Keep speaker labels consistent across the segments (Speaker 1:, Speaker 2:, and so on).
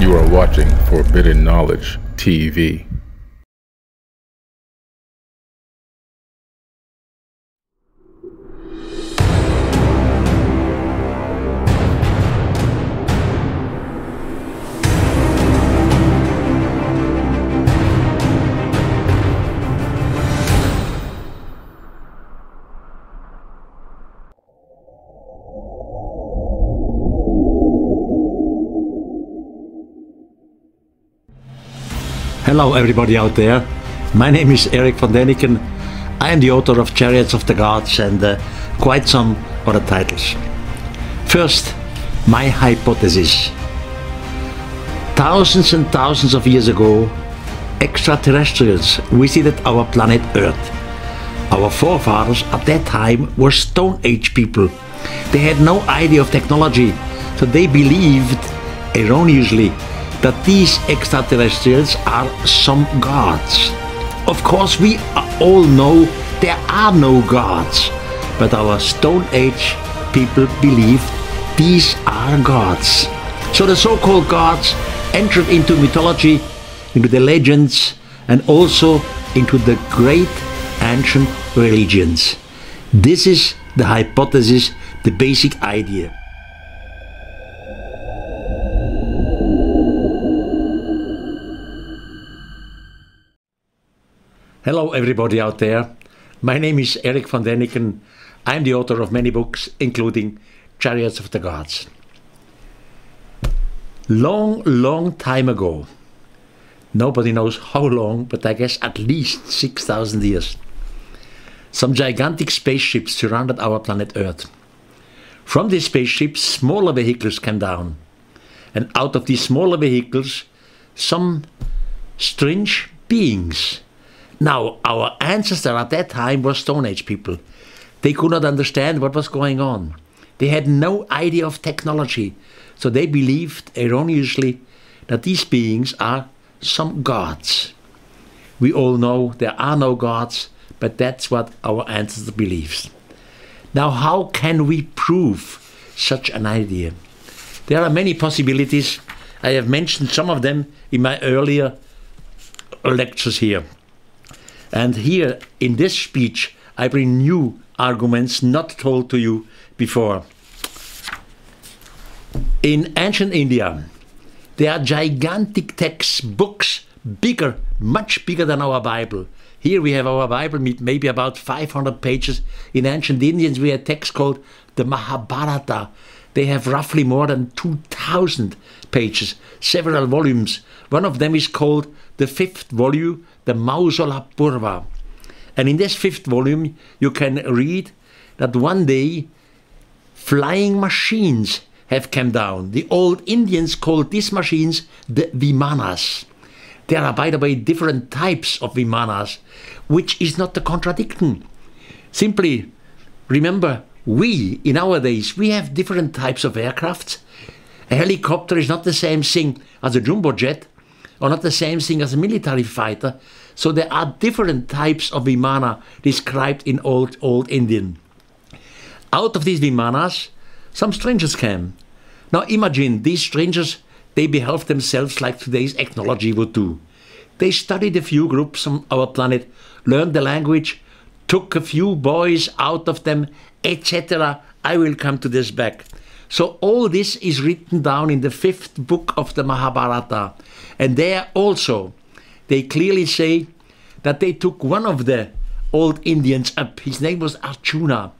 Speaker 1: You are watching Forbidden Knowledge TV.
Speaker 2: Hello, everybody out there. My name is Eric von Däniken. I am the author of Chariots of the Gods and uh, quite some other titles. First, my hypothesis. Thousands and thousands of years ago, extraterrestrials visited our planet Earth. Our forefathers at that time were Stone Age people. They had no idea of technology, so they believed, erroneously, that these extraterrestrials are some gods. Of course, we all know there are no gods, but our Stone Age people believed these are gods. So the so called gods entered into mythology, into the legends, and also into the great ancient religions. This is the hypothesis, the basic idea. Hello, everybody out there. My name is Eric von Däniken. I'm the author of many books, including Chariots of the Gods. Long, long time ago, nobody knows how long, but I guess at least 6,000 years, some gigantic spaceships surrounded our planet Earth. From these spaceships, smaller vehicles came down. And out of these smaller vehicles, some strange beings now, our ancestors at that time were Stone Age people. They could not understand what was going on. They had no idea of technology. So they believed erroneously that these beings are some gods. We all know there are no gods, but that's what our ancestors believed. Now, how can we prove such an idea? There are many possibilities. I have mentioned some of them in my earlier lectures here. And here in this speech, I bring new arguments not told to you before. In ancient India, there are gigantic text books, bigger, much bigger than our Bible. Here we have our Bible, maybe about 500 pages. In ancient Indians, we had texts called the Mahabharata. They have roughly more than 2,000 pages, several volumes. One of them is called the fifth volume, the Mausala Parva. And in this fifth volume, you can read that one day flying machines have come down. The old Indians called these machines the Vimanas. There are, by the way, different types of Vimanas, which is not a contradiction. Simply remember, we, in our days, we have different types of aircrafts. A helicopter is not the same thing as a jumbo jet, or not the same thing as a military fighter. So there are different types of Vimana described in old, old Indian. Out of these Vimanas, some strangers came. Now imagine these strangers, they behave themselves like today's ethnology would do. They studied a few groups on our planet, learned the language, took a few boys out of them, etc. I will come to this back. So all this is written down in the fifth book of the Mahabharata. And there also, they clearly say that they took one of the old Indians up. His name was Arjuna.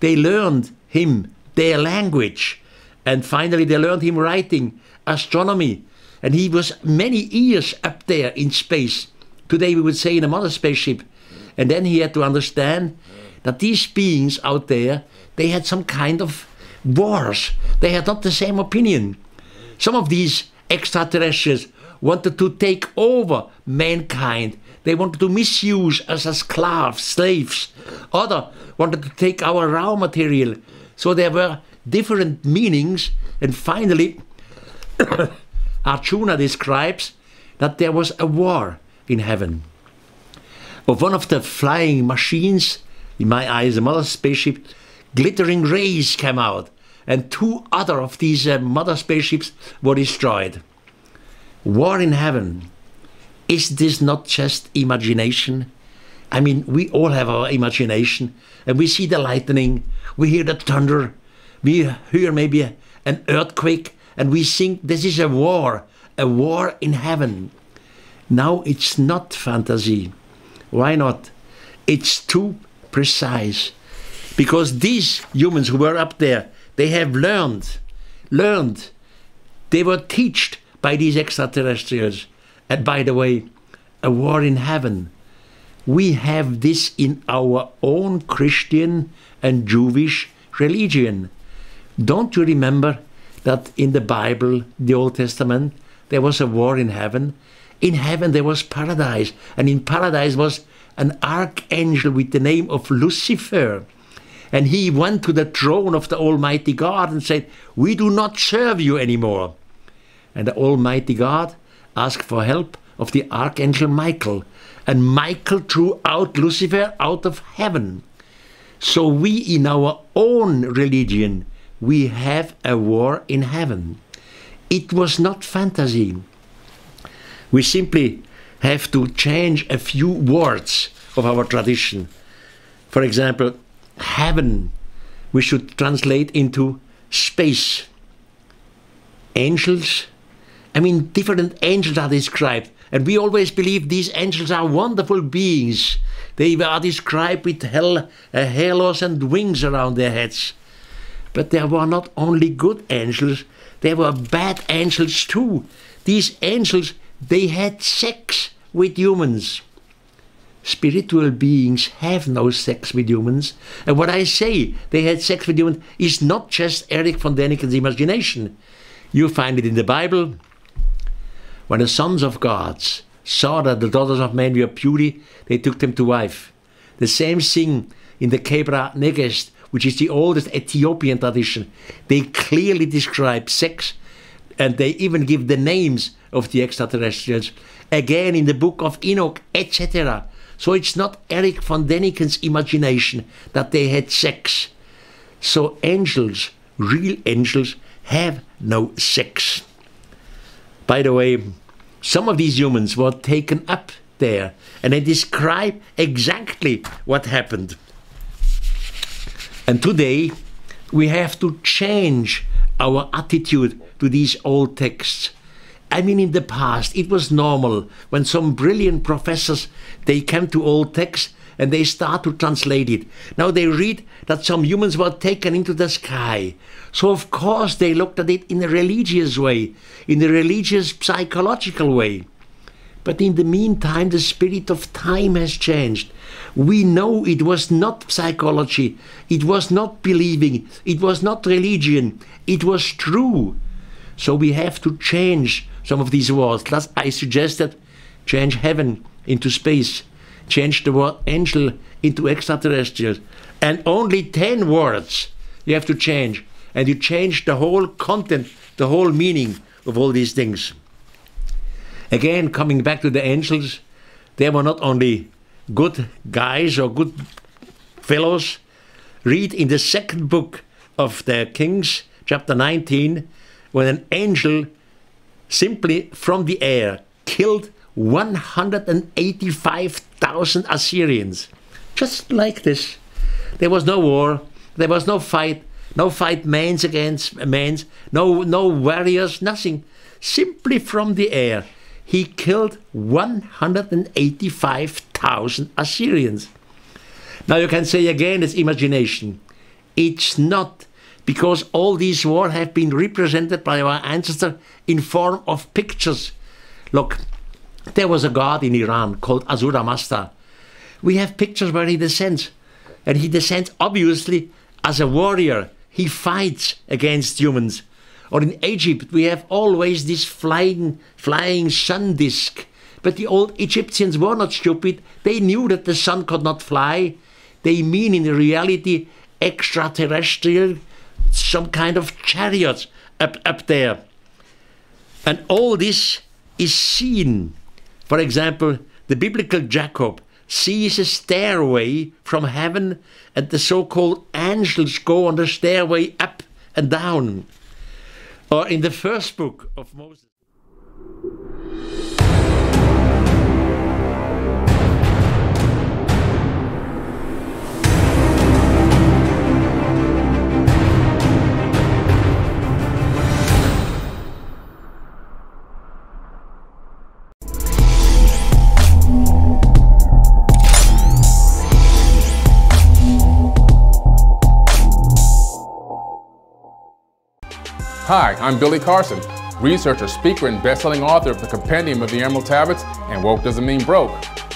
Speaker 2: They learned him their language. And finally, they learned him writing, astronomy. And he was many years up there in space. Today, we would say in a mother spaceship. And then he had to understand that these beings out there, they had some kind of wars. They had not the same opinion. Some of these extraterrestrials wanted to take over mankind. They wanted to misuse us as slaves, slaves. Other wanted to take our raw material. So there were different meanings. And finally, Arjuna describes that there was a war in heaven. Of one of the flying machines, in my eyes, a mother spaceship, glittering rays came out, and two other of these uh, mother spaceships were destroyed. war in heaven. Is this not just imagination? I mean, we all have our imagination, and we see the lightning, we hear the thunder, we hear maybe a, an earthquake, and we think this is a war, a war in heaven. Now it's not fantasy. Why not? It's too precise. Because these humans who were up there, they have learned, learned, they were taught by these extraterrestrials. And by the way, a war in heaven. We have this in our own Christian and Jewish religion. Don't you remember that in the Bible, the Old Testament, there was a war in heaven? In heaven there was paradise, and in paradise was an archangel with the name of Lucifer. And he went to the throne of the Almighty God and said, We do not serve you anymore. And the Almighty God asked for help of the Archangel Michael. And Michael threw out Lucifer out of heaven. So we, in our own religion, we have a war in heaven. It was not fantasy. We simply have to change a few words of our tradition. For example, heaven we should translate into space. Angels, I mean, different angels are described. And we always believe these angels are wonderful beings. They are described with uh, halos and wings around their heads. But there were not only good angels, there were bad angels too. These angels, they had sex with humans. Spiritual beings have no sex with humans. And what I say, they had sex with humans, is not just Eric von Däniken's imagination. You find it in the Bible, when the sons of gods saw that the daughters of men were beauty, they took them to wife. The same thing in the Kebra Nagast, which is the oldest Ethiopian tradition. They clearly describe sex and they even give the names of the extraterrestrials. Again in the book of Enoch, etc. So it's not Eric von Däniken's imagination that they had sex. So angels, real angels, have no sex. By the way, some of these humans were taken up there and they describe exactly what happened. And today we have to change our attitude to these old texts. I mean, in the past, it was normal when some brilliant professors they came to old texts and they start to translate it. Now they read that some humans were taken into the sky. So of course they looked at it in a religious way, in a religious psychological way. But in the meantime, the spirit of time has changed. We know it was not psychology, it was not believing, it was not religion, it was true. So we have to change some of these words. Thus, I suggested change heaven into space, change the word angel into extraterrestrial, and only 10 words you have to change. And you change the whole content, the whole meaning of all these things. Again, coming back to the angels, they were not only good guys or good fellows. Read in the second book of the Kings, chapter 19, when an angel simply from the air killed 185,000 Assyrians. Just like this. There was no war, there was no fight, no fight mans against mans, no, no warriors, nothing. Simply from the air he killed 185,000 Assyrians. Now you can say again, it's imagination. It's not because all these wars have been represented by our ancestors in form of pictures. Look, there was a god in Iran called Ahura Mazda. We have pictures where he descends, and he descends obviously as a warrior. He fights against humans. Or in Egypt, we have always this flying, flying sun disk. But the old Egyptians were not stupid. They knew that the sun could not fly. They mean in reality extraterrestrial, some kind of chariot up, up there. And all this is seen. For example, the biblical Jacob sees a stairway from heaven, and the so called angels go on the stairway up and down. Or in the first book of Moses.
Speaker 3: Hi, I'm Billy Carson, researcher, speaker, and best-selling author of the Compendium of the Emerald Tablets and Woke Doesn't Mean Broke.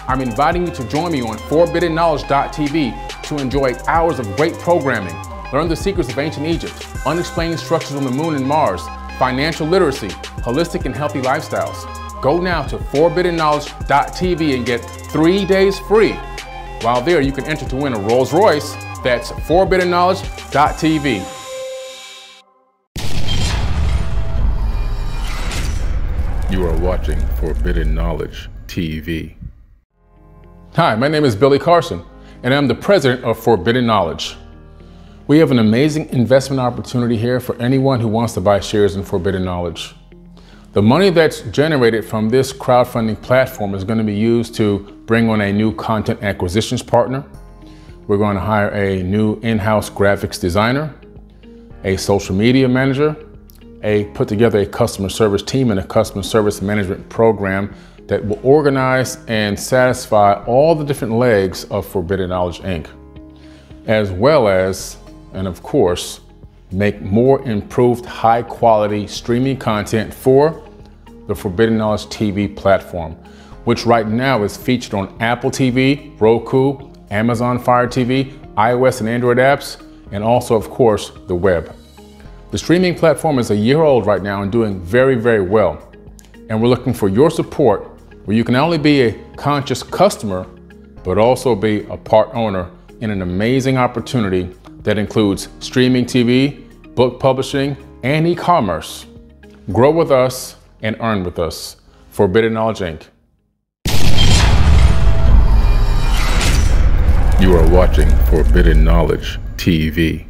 Speaker 3: I'm inviting you to join me on ForbiddenKnowledge.tv to enjoy hours of great programming, learn the secrets of ancient Egypt, unexplained structures on the moon and Mars, financial literacy, holistic and healthy lifestyles. Go now to ForbiddenKnowledge.tv and get three days free. While there, you can enter to win a Rolls Royce. That's ForbiddenKnowledge.tv.
Speaker 1: You are watching Forbidden Knowledge TV.
Speaker 3: Hi, my name is Billy Carson, and I'm the president of Forbidden Knowledge. We have an amazing investment opportunity here for anyone who wants to buy shares in Forbidden Knowledge. The money that's generated from this crowdfunding platform is going to be used to bring on a new content acquisitions partner. We're going to hire a new in-house graphics designer, a social media manager, a put together a customer service team and a customer service management program that will organize and satisfy all the different legs of Forbidden Knowledge Inc., as well as, and of course, make more improved high quality streaming content for the Forbidden Knowledge TV platform, which right now is featured on Apple TV, Roku, Amazon Fire TV, iOS and Android apps, and also, of course, the web. The streaming platform is a year old right now and doing very, very well. And we're looking for your support where you can not only be a conscious customer, but also be a part owner in an amazing opportunity that includes streaming TV, book publishing, and e-commerce. Grow with us and earn with us. Forbidden Knowledge Inc.
Speaker 1: You are watching Forbidden Knowledge TV.